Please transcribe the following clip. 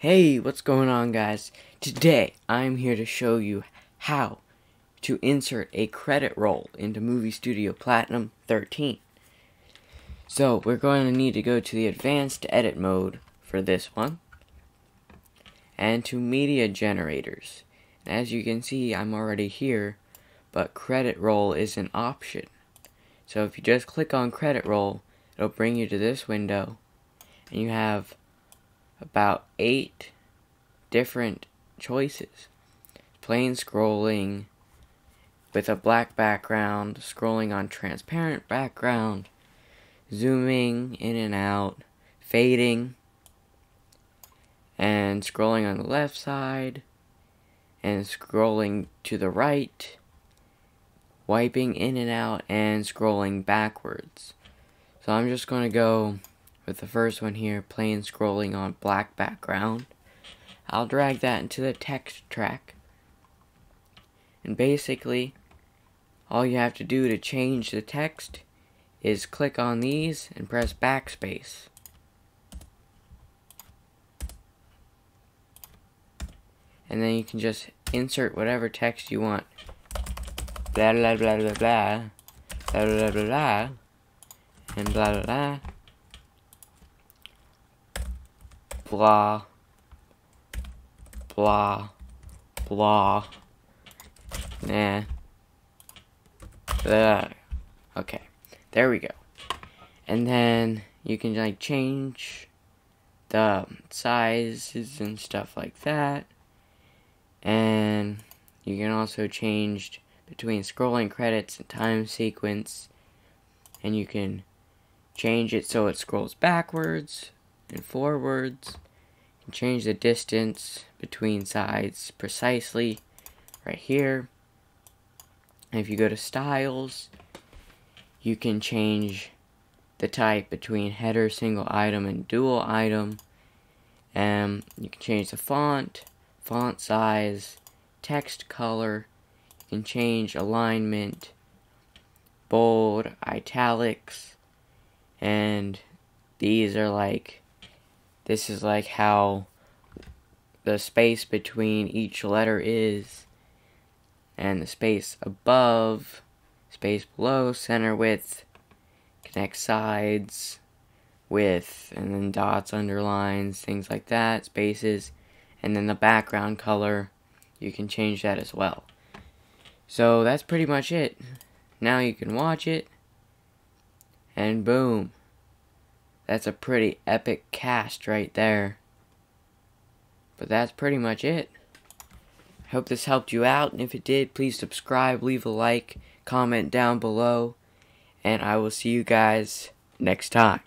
Hey, what's going on guys? Today, I'm here to show you how to insert a credit roll into Movie Studio Platinum 13. So, we're going to need to go to the advanced edit mode for this one. And to media generators. as you can see, I'm already here, but credit roll is an option. So if you just click on credit roll, it'll bring you to this window and you have about eight different choices. Plain scrolling with a black background, scrolling on transparent background, zooming in and out, fading, and scrolling on the left side, and scrolling to the right, wiping in and out, and scrolling backwards. So I'm just going to go with the first one here, plain scrolling on black background. I'll drag that into the text track. And basically, all you have to do to change the text is click on these and press backspace. And then you can just insert whatever text you want. Blah blah blah blah blah. Blah blah blah blah. And blah blah blah. Blah, blah, blah, nah, blah. Okay, there we go. And then you can like change the sizes and stuff like that. And you can also change between scrolling credits and time sequence. And you can change it so it scrolls backwards and forwards. Can change the distance between sides precisely right here. And if you go to styles, you can change the type between header, single item, and dual item. And you can change the font, font size, text color. You can change alignment, bold, italics, and these are like this is like how the space between each letter is and the space above, space below, center width, connect sides, width, and then dots, underlines, things like that, spaces, and then the background color, you can change that as well. So that's pretty much it. Now you can watch it, and boom. That's a pretty epic cast right there. But that's pretty much it. I hope this helped you out, and if it did, please subscribe, leave a like, comment down below, and I will see you guys next time.